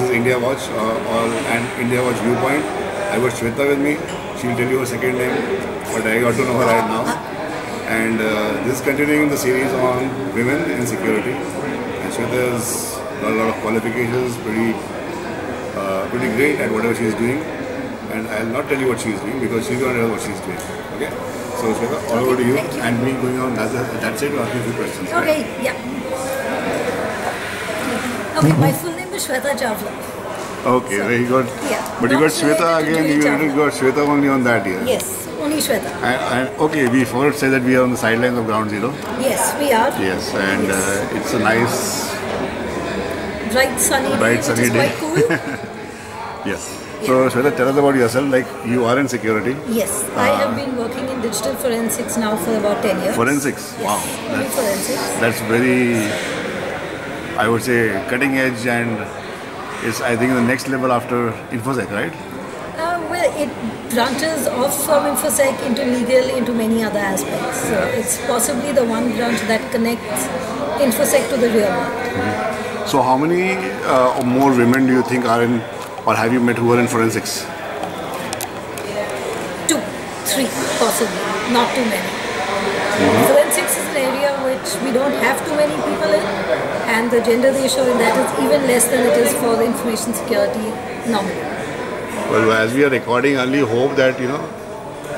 India Watch uh, or and India Watch Viewpoint. I got Shweta with me. She'll tell you her second name, but I got to know her right now. And uh, this is continuing the series on women in security. And Shweta's got a lot of qualifications, pretty, uh, pretty great at whatever she's doing. And I'll not tell you what she's doing because she's going to tell what she's doing. Okay? So Shweta, all over to you. you. And me going on, that's, that's it, to ask you a few questions. right? Okay, yeah. Okay, my full Shweta Chawla. Okay, very good. Yeah. But you got Shweta to again, you only got Shweta only on that year. Yes, only Shweta. And, and okay, we forgot to say that we are on the sidelines of Ground Zero. Yes, we are. Yes, and Yes. Uh, it's a nice, Bright sunny Bright, day, sunny day. quite cool. yes. So Shweta, tell us about yourself. Like you are in security, yes, I have been working in digital forensics now for about 10 years. forensics. Yes, Wow, that's, forensics. that's very, I would say, cutting edge and is I think the next level after infosec, right? Uh, well, it branches off from InfoSec into legal into many other aspects. So it's possibly the one branch that connects InfoSec to the real world. So how many uh, or more women do you think are in, or have you met who are in forensics? Two, three, possibly, not too many. Is an area which we don't have too many people in, and the gender ratio in that is even less than it is for the information security normally. Well, as we are recording, I only hope that you know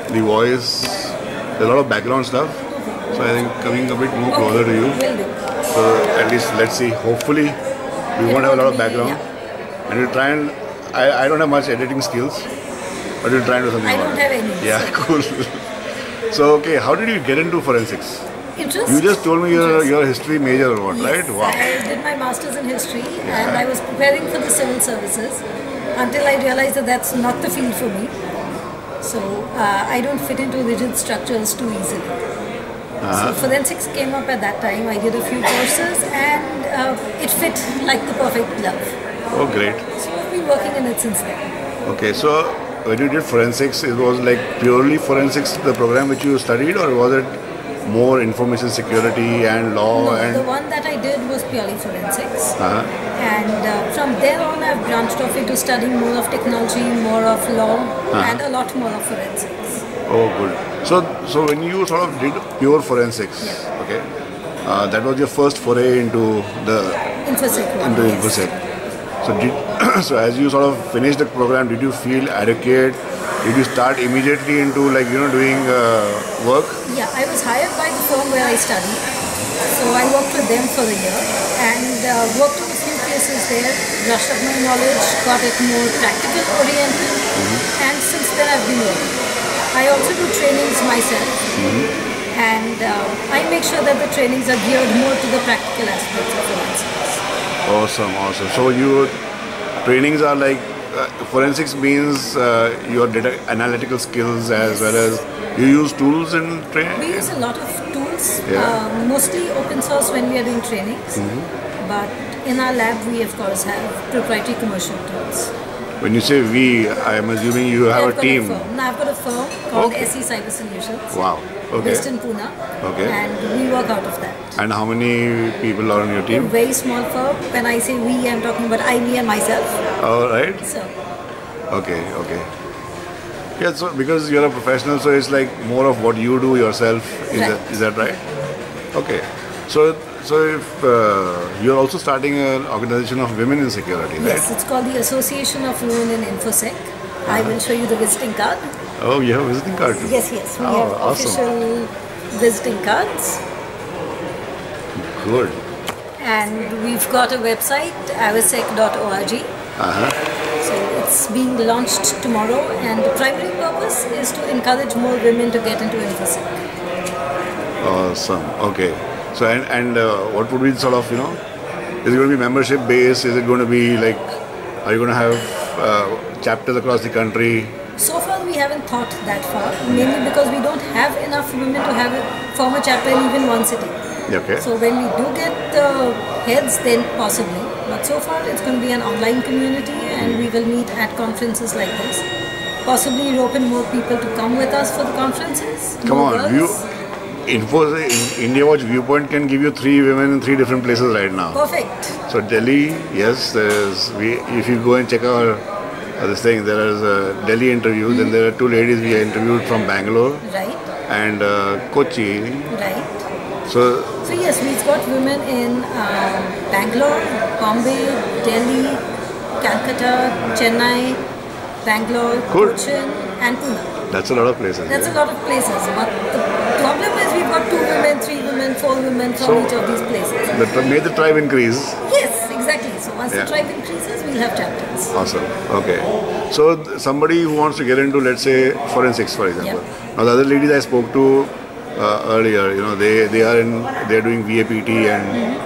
the voice. There's a lot of background stuff, so I think coming a bit more closer to you. Will do. So at least let's see. Hopefully, we won't have a lot of background, and we'll try and. I, I don't have much editing skills, but we'll try and do something. I don't it. have any. Yeah, cool. so okay, how did you get into forensics? Interest? You just told me you're you're a history major or what, Yes, right? Wow. I did my master's in history and I was preparing for the civil services until I realized that that's not the field for me. So uh, I don't fit into rigid structures too easily. So forensics came up at that time. I did a few courses and uh, it fit like the perfect glove. Oh, great. So I've been working in it since then. Okay, so when you did forensics, it was like purely forensics, the program which you studied, or was it more information security and law No, and the one that I did was purely forensics. uh And uh, from there on, I've branched off into studying more of technology, more of law, and a lot more of forensics. oh good. So so when you sort of did pure forensics, Yeah. okay, uh, that was your first foray into the Infosec. into yes. infosec. So did so as you sort of finished the program, did you feel adequate? Did you start immediately into like you know doing uh, work? Yeah, I was hired by the firm where I studied. So I worked with them for a year and uh, worked on a few cases there, brushed up my knowledge, got it more practical oriented, and since then I've been working. I also do trainings myself, and uh, I make sure that the trainings are geared more to the practical aspects of forensics. Awesome, awesome. So your trainings are like forensics means uh, your data analytical skills as well as you use tools in training. We use a lot of tools, Yeah. uh, mostly open source when we are doing trainings, but in our lab we of course have proprietary commercial tools. When you say we, I am assuming you have I've a team. firm. Now I've got a firm called Okay. SE Cyber Solutions, Wow. Based Okay. in Pune, Okay. and we work out of that. And how many people are on your A team? very small firm. When I say we, I'm talking about I, me, and myself. All right. So Okay. Okay. Yeah. So because you're a professional, so it's like more of what you do yourself. Is Right. that is that right? Okay. So so if uh, you're also starting an organization of women in security, right? yes, it's called the Association of Women in InfoSec. I will show you the visiting card. Oh, you have a visiting card too. Yes, yes, we Oh, have awesome. official visiting cards. Good. and we've got a website awisec.org Uh-huh. so it's being launched tomorrow and the primary purpose is to encourage more women to get into infosec Awesome. Okay. So and and uh, what would be sort of you know, is it going to be membership based? Is it going to be like, are you going to have uh, chapters across the country? We haven't thought that far mainly because we don't have enough women to have a form a chapter in even one city Okay. so when we do get the heads then possibly but so far it's going to be an online community and we will meet at conferences like this possibly rope in more people to come with us for the conferences Come on, you. girls. Info in India Watch Viewpoint can give you three women in three different places right now. Perfect. So Delhi, yes, there's we. If you go and check our uh, this thing. There is a Delhi interview. Then there are two ladies we interviewed from Bangalore Right, and uh, Kochi. right. So So yes, we've got women in um, Bangalore, Bombay, Delhi, Calcutta, Chennai, Bangalore, Good. Cochin, and Pune. that's a lot of places. That's a lot of places. But the problem is we've got two women, three women, four women from So- each of these places. The tri- made the tribe increase. Yes, exactly. So once Yeah. the tribe increases, have chapters. Awesome. Okay. So somebody who wants to get into, let's say, forensics, for example. Now the other ladies I spoke to uh, earlier, you know, they they are in they're doing VAPT and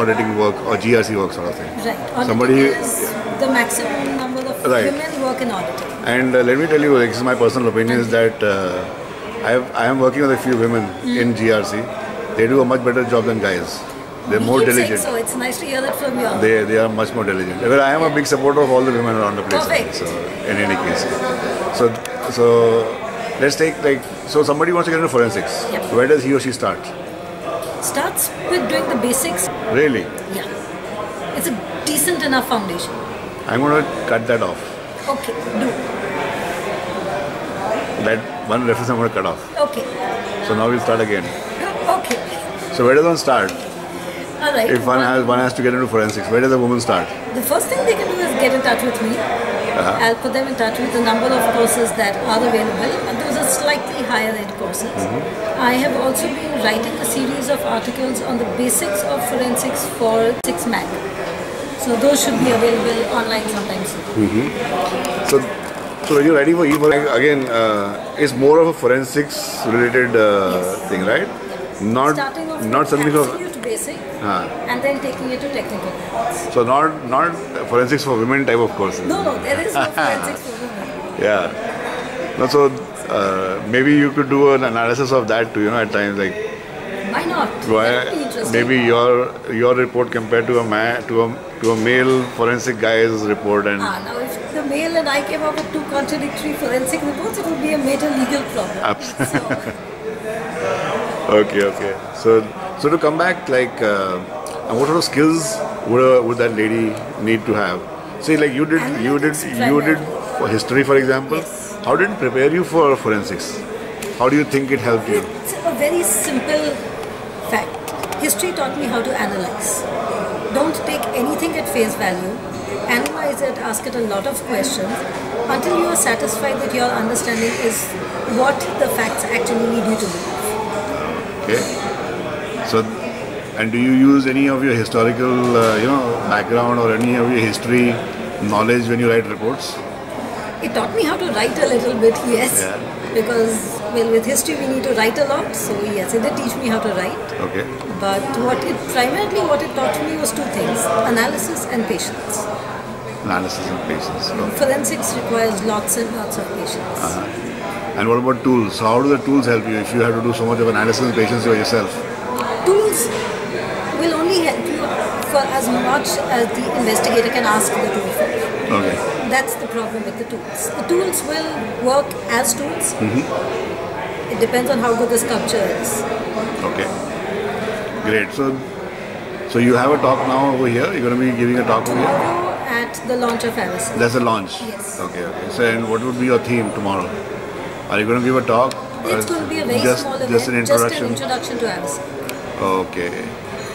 auditing work or GRC work sort of thing. Right. Auditing Somebody- is the maximum number of Right. women work in auditing. And uh, let me tell you, this is my personal opinion, is that uh, I, have, I am working with a few women in GRC. They do a much better job than guys. They're more diligent. So it's nice to hear that from you. They, they are much more diligent. Well, I am a big supporter of all the women around the place. Perfect. So in any case, so so let's take like so somebody wants to get into forensics. Yep. Where does he or she start? Starts with doing the basics. Really, Yeah. It's a decent enough foundation. I'm going to cut that off. Okay, do. That one reference I'm going to cut off. Okay. So now we'll start again. Okay. So where does one start? All right. If one has one has to get into forensics, where does a woman start? The first thing they can do is get in touch with me. Uh-huh. I'll put them in touch with a number of courses that are available, and those are slightly higher end courses. Mm-hmm. I have also been writing a series of articles on the basics of forensics for Six Mag. So those should be available online sometime soon. So, so when you're writing for e again, uh, it's more of a forensics related uh, Yes. thing, right? Not Starting off not something of basic, Ah. and then taking it to technical. so not not forensics for women type of courses. No, no, there is no forensics for women. Yeah. No, so uh, maybe you could do an analysis of that too. You know, at times like Why not? why maybe your your report compared to a man to a to a male forensic guy's report and Ah, now if the male and I came up with two contradictory forensic reports, it would be a major legal problem. Abs- So, okay, okay. So so to come back, like, uh, and what sort of skills would a, would that lady need to have? See, like you did, you did, you did for history, for example. Yes. How did it prepare you for forensics? How do you think it helped you? it's a very simple fact. History taught me how to analyze. Don't take anything at face value. Analyze it, ask it a lot of questions until you are satisfied that your understanding is what the facts actually lead you to believe. Okay. So, and do you use any of your historical, uh, you know, background or any of your history knowledge when you write reports? It taught me how to write a little bit, yes. Yeah. Because, well, with history we need to write a lot, so yes, it did teach me how to write. Okay. But what it primarily what it taught me was two things: analysis and patience. Analysis and patience. Okay. Forensics requires lots and lots of patience. And what about tools? How do the tools help you if you have to do so much of analysis and patience by yourself? Tools will only help you for as much as the investigator can ask the tool for. Okay. That's the problem with the tools. The tools will work as tools. Mm-hmm. It depends on how good the sculpture is. Okay. Great. So, so you have a talk now over here. You're going to be giving a talk over here. At the launch of AWISEC. That's a launch. Yes. Okay. Okay. So, and what would be your theme tomorrow? Are you going to give a talk? It's going to be a very just, small event, just an introduction. introduction to AWISEC. Okay.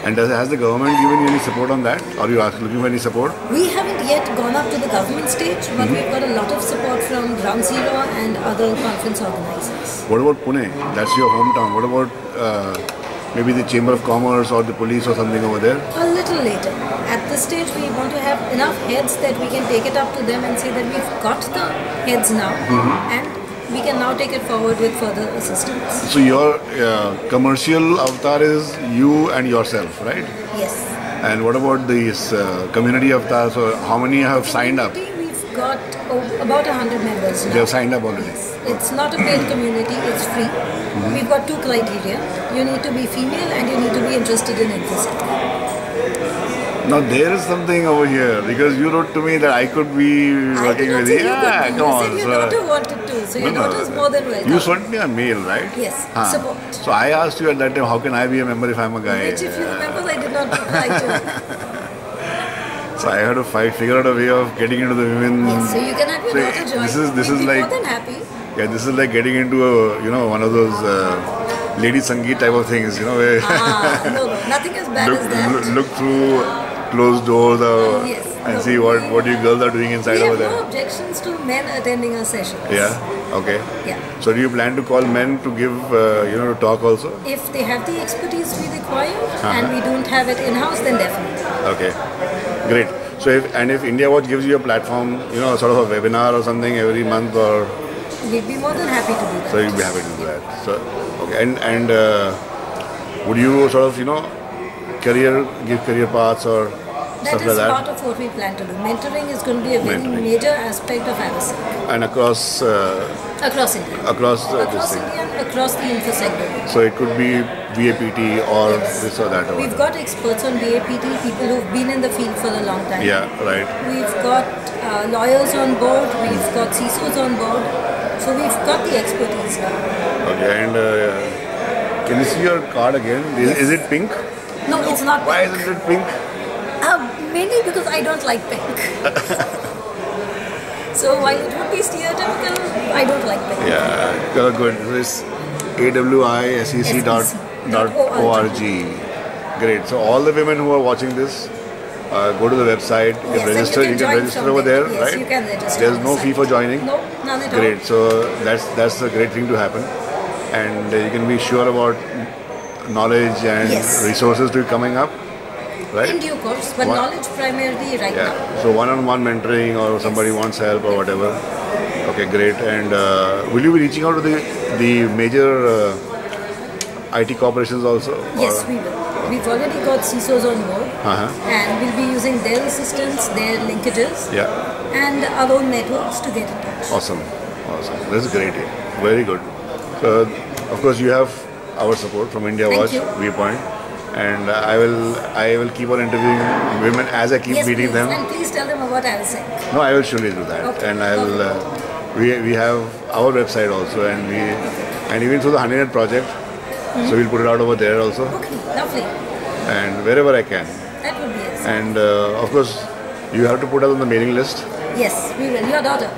And does, has the government given you any support on that? Are you looking for any support? We haven't yet gone up to the government stage, but we've got a lot of support from Ground Zero and other conference organizers. What about Pune? That's your hometown. What about uh, maybe the Chamber of Commerce or the police or something over there? A little later. At this stage, we want to have enough heads that we can take it up to them and say that we've got the heads now, and we can now take it forward with further assistance. So your uh, commercial avatar is you and yourself, right? Yes. And what about this uh, community avatar? So how many have signed up? We've got oh, about 100 members now. They have signed up already. It's not a paid community, it's free. We've got two criteria. You need to be female and you need to be interested in infosec. Now there is something over here because you wrote to me that I could be working with you. you Yeah, come you on. your sir. daughter wanted to, so your No, no, daughter is more than welcome. You sent me a mail, right? Yes, Huh. support. So I asked you at that time, how can I be a member if I'm a guy? Which, if you remember, I did not reply to. So I had to fight, figure out a way of getting into the women. Yes, so you can have your So daughter join. this is- this is like- more than happy. Yeah, this is like getting into a you know one of those uh, lady sangeet type of things. You know where Ah, no, no, nothing as bad look, as that. look through closed doors uh, Yes, and no. see what what you girls are doing inside over have no there. objections to men attending our sessions. Yeah. Okay. Yeah. So do you plan to call men to give uh, you know to talk also? If they have the expertise we require Uh-huh. and we don't have it in-house, then definitely. Okay, great. So if and if India Watch gives you a platform, you know, sort of a webinar or something every month, or We'd be more than happy to do that. so you'd be happy to do that. So okay, and and uh, would you sort of you know career give career paths or That is like that, part of what we plan to do. Mentoring is going to be a very Mentoring. major aspect of AWISEC and across uh, across India. across uh, Across. India and across the info sector. So it could be VAPT or Yes. this or that or We've whatever. got experts on VAPT, people who've been in the field for a long time. Yeah, right. We've got uh, lawyers on board, we've got CISOs on board. So we've got the expertise now. Okay, and uh, can you see your card again? Is, is it pink? No, it's not. Why isn't it pink? Mainly because I don't like pink. so while it would be stereotypical, I don't like pink. Yeah, uh, good. This awisec dot dot org. Great. So all the women who are watching this, uh, go to the website. You can Yes, you register. can You can, register over there. Yes, right? you can register There's no fee for joining. No, none at all. Great. So that's that's a great thing to happen, and uh, you can be sure about knowledge and Yes. resources to be coming up, right? In due course, but What? knowledge primarily right Yeah. now. So one-on-one mentoring or somebody wants help or whatever. Okay, great. And uh, will you be reaching out to the the major uh, IT corporations also? Yes, we will. We've already got CISOs on board, Uh-huh. and we'll be using their assistance, their linkages, Yeah. and our own networks to get in touch. Awesome. Awesome. That's great. Very good. So, of course, you have our support from India Thank Watch you. Viewpoint, and I will I will keep on interviewing women as I keep yes, meeting please. them. And please tell them about AWISEC. No, I will surely do that, Okay. and I'll. Uh, we we have our website also, and we and even through the Honeynet project, Hmm. so we'll put it out over there also, Okay, lovely. and wherever I can. That would be it. And uh, of course, you have to put us on the mailing list. Yes, we will. Your daughter.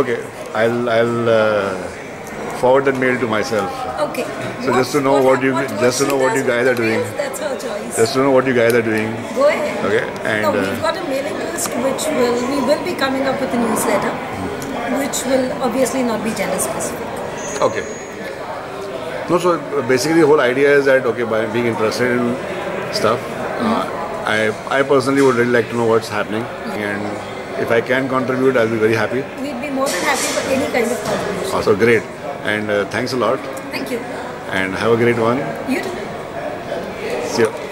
Okay, I'll I'll uh, forward that mail to myself. Okay. So just to know what you- just to know what you guys are doing. That's her choice. Just to know what you guys are doing. Go ahead. Okay, and no, uh, we've got a mailing list which will we will be coming up with a newsletter, which will obviously not be gender specific. Okay. No, so uh, basically the whole idea is that okay, by being interested in stuff, uh, I I personally would really like to know what's happening, and if I can contribute, I'll be very happy. We'd be more than happy for any kind of contribution. Also, great, and uh, thanks a lot, Thank you. and have a great one. You too. See you.